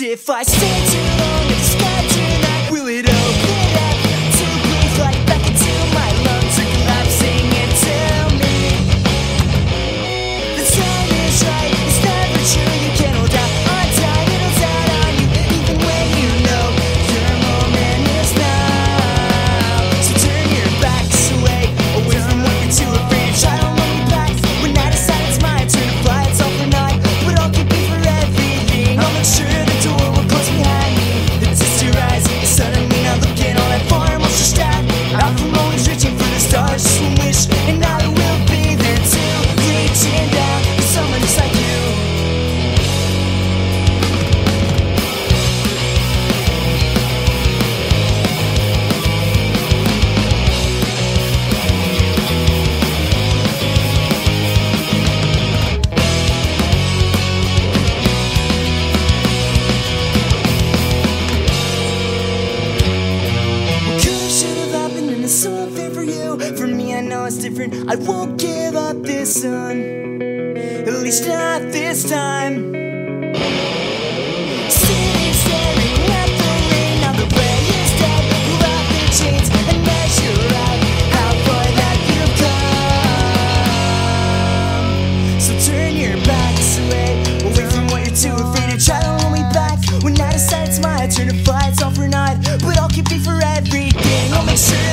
If I stay too everything.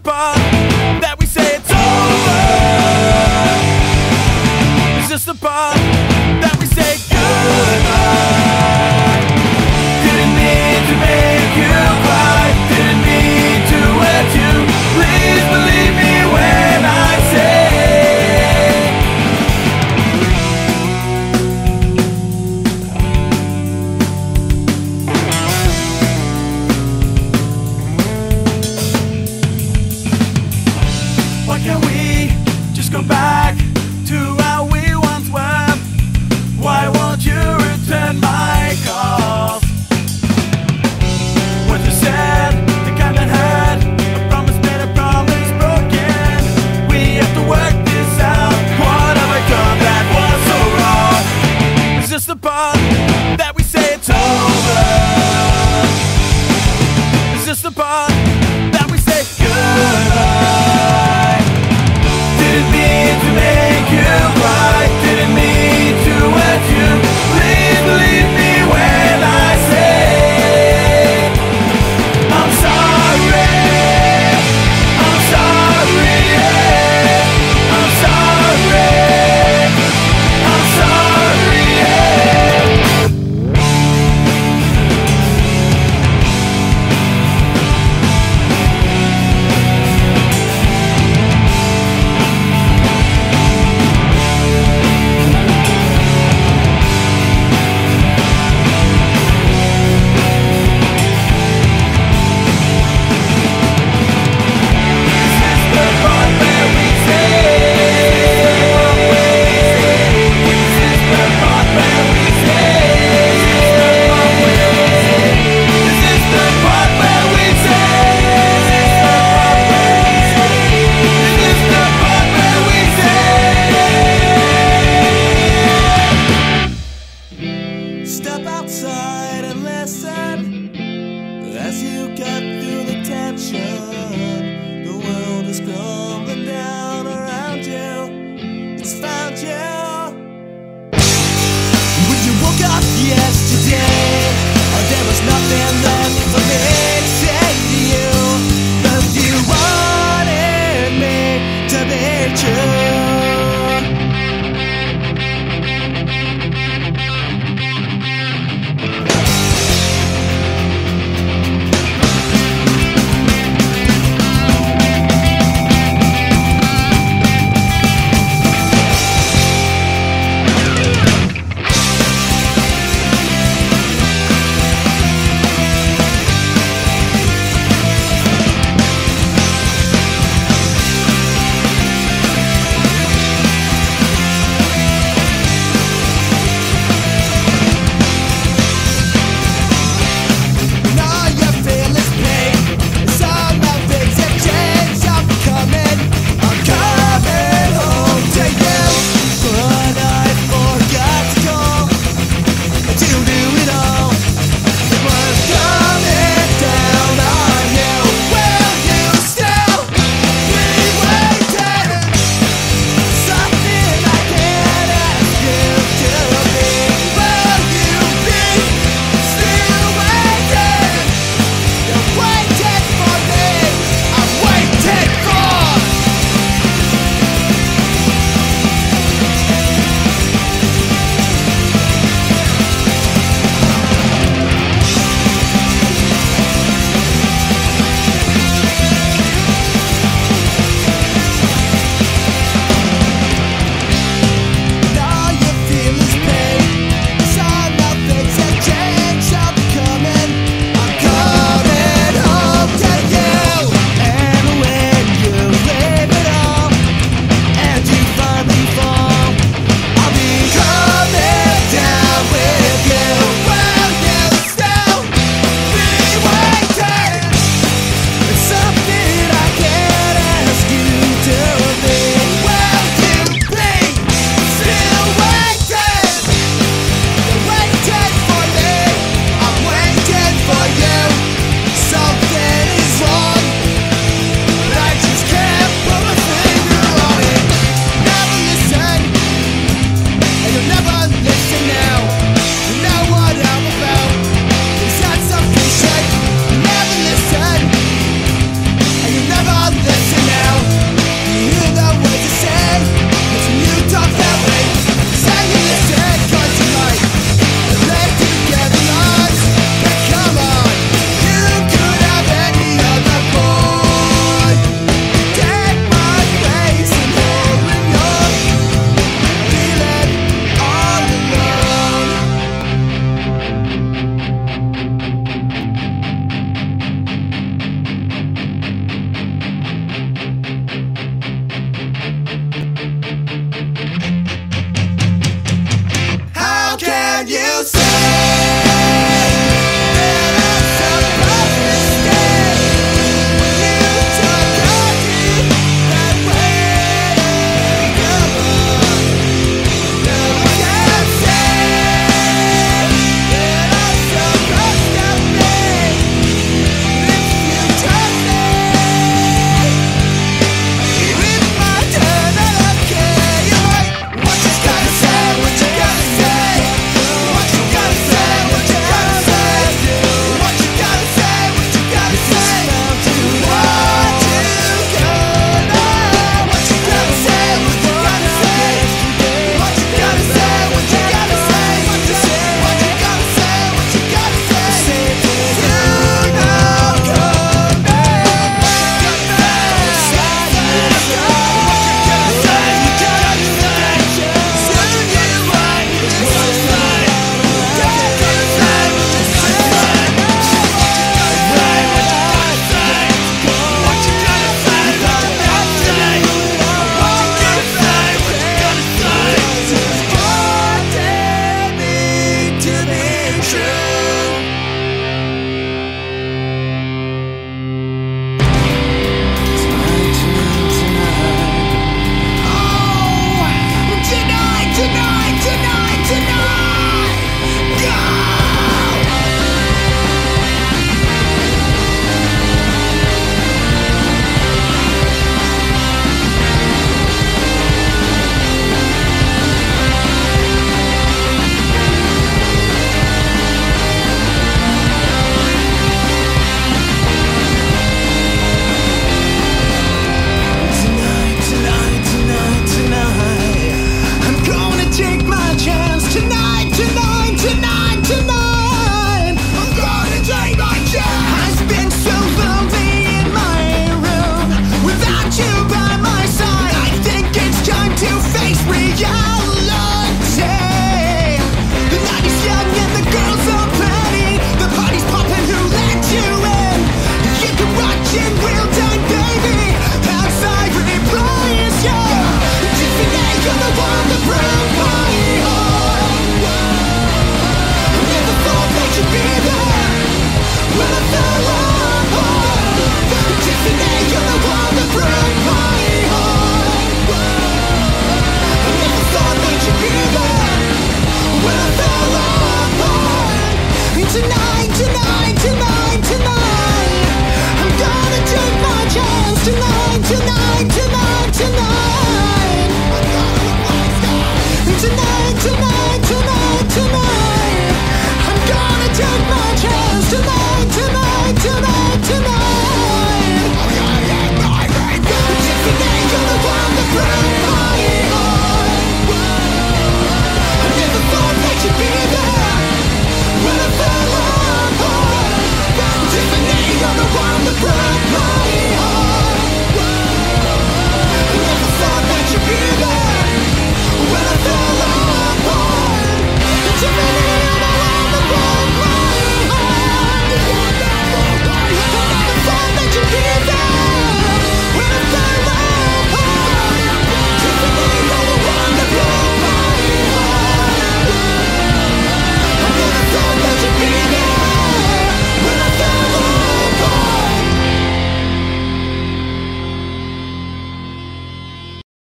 apart that we